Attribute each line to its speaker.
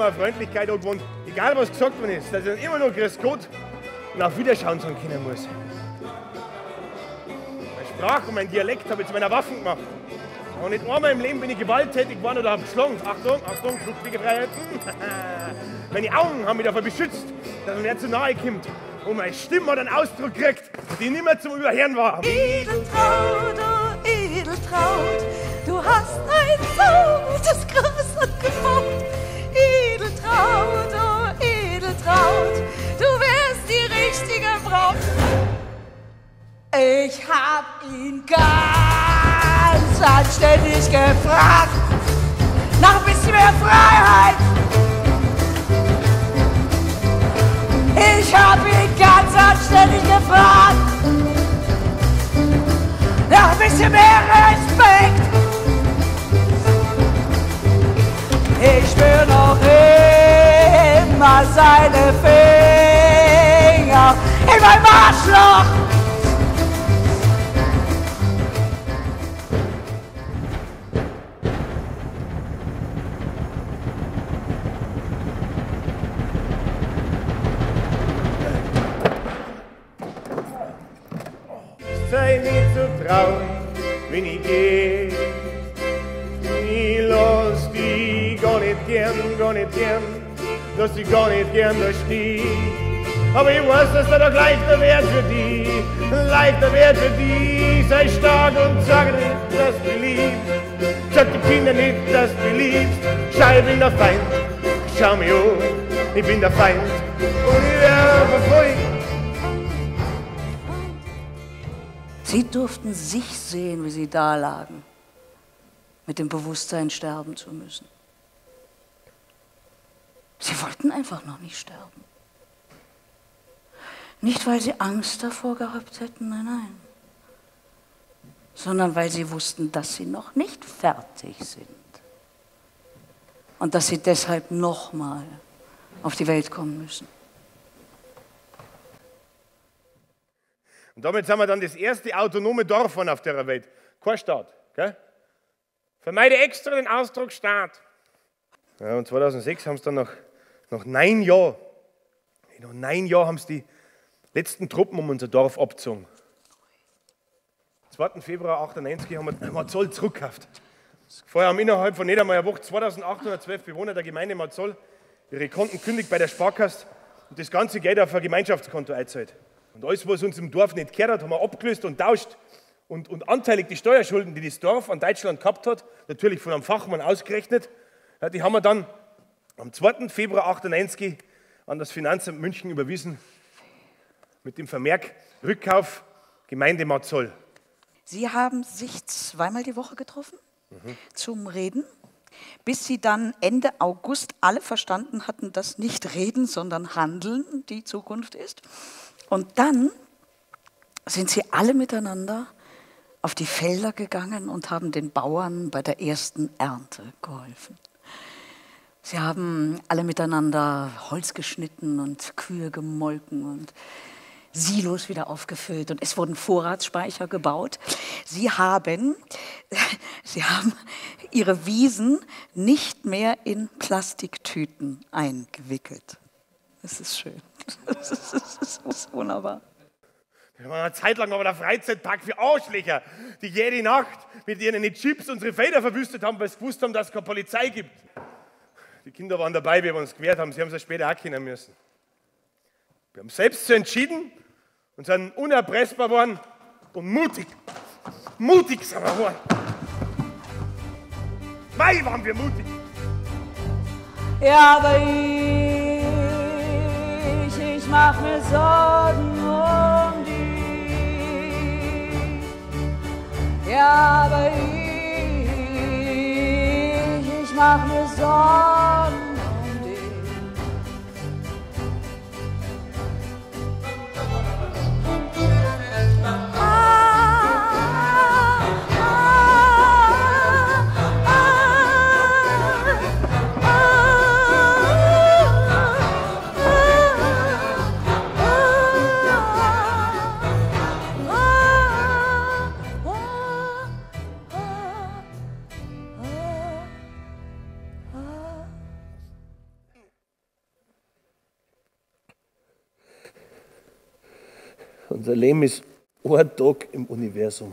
Speaker 1: eine Freundlichkeit angewohnt. Egal was gesagt worden ist, dass ich dann immer nur Grüß Gott und auf Wiederschauen sagen können muss. Meine Sprache und mein Dialekt habe ich zu meiner Waffe gemacht. Und nicht einmal im Leben bin ich gewalttätig geworden oder habe geschlagen. Achtung, Achtung, flüchtige Freiheit. Meine Augen haben mich davor beschützt, dass man nicht zu nahe kommt. Und meine Stimme hat einen Ausdruck gekriegt, die nicht mehr zum Überhören war.
Speaker 2: Edeltraut, oh Edeltraut, du hast ein so gutes Grasangebot. Braut. Ich hab ihn ganz anständig gefragt, nach ein bisschen mehr Freiheit. Ich hab ihn ganz anständig gefragt, nach ein bisschen mehr Respekt. Arschloch.
Speaker 1: sei nicht so traurig, wenn ich geh. Ich lass dich gar nicht gern, gar nicht gern, lass dich gar nicht gern da. Aber ich weiß, dass der Tag leichter wird für dich, leichter wird für dich. Sei stark und sag nicht, dass du liebst. Sag die Kinder nicht, dass du liebst. Schau, ich bin der Feind, schau mich um, ich bin der Feind. Und ich werde verfolgt.
Speaker 3: Sie durften sich sehen, wie sie da lagen, mit dem Bewusstsein sterben zu müssen. Sie wollten einfach noch nicht sterben. Nicht, weil sie Angst davor gehabt hätten, nein, nein, sondern weil sie wussten, dass sie noch nicht fertig sind und dass sie deshalb nochmal auf die Welt kommen müssen.
Speaker 1: Und damit sind wir dann das erste autonome Dorf auf der Welt. Kein Staat. Gell? Vermeide extra den Ausdruck Staat. Ja, und 2006 haben sie dann nach, nach neun Jahren, nach neun Jahren haben sie die letzten Truppen um unser Dorf abgezogen. Am 2. Februar 98 haben wir Marzol zurückgekauft. Vorher haben innerhalb von nicht einmal einer Woche 2812 Bewohner der Gemeinde Marzol ihre Konten kündigt bei der Sparkasse und das ganze Geld auf ein Gemeinschaftskonto eingezahlt. Und alles, was uns im Dorf nicht gehört hat, haben wir abgelöst und tauscht. Und, und anteilig die Steuerschulden, die das Dorf an Deutschland gehabt hat, natürlich von einem Fachmann ausgerechnet, die haben wir dann am 2. Februar 98 an das Finanzamt München überwiesen mit dem Vermerk Rückkauf Gemeinde Marzol.
Speaker 3: Sie haben sich zweimal die Woche getroffen zum Reden, bis Sie dann Ende August alle verstanden hatten, dass nicht Reden, sondern Handeln die Zukunft ist. Und dann sind Sie alle miteinander auf die Felder gegangen und haben den Bauern bei der ersten Ernte geholfen. Sie haben alle miteinander Holz geschnitten und Kühe gemolken und Silos wieder aufgefüllt und es wurden Vorratsspeicher gebaut. Sie haben, Sie haben Ihre Wiesen nicht mehr in Plastiktüten eingewickelt. Das ist schön. Das ist, das ist wunderbar.
Speaker 1: Wir waren eine Zeit lang aber der Freizeitpark für Arschlöcher, die jede Nacht mit ihren Chips unsere Felder verwüstet haben, weil sie gewusst haben, dass es keine Polizei gibt. Die Kinder waren dabei, wir uns gewehrt haben. Sie haben es ja später auch kennen müssen. Wir haben selbst so entschieden und sind unerpressbar geworden und mutig. Mutig sind wir geworden. Mei, waren wir mutig.
Speaker 2: Ja, aber ich, ich mach mir Sorgen um dich. Ja, aber ich, ich mach mir Sorgen
Speaker 1: Unser Leben ist ein Tag im Universum.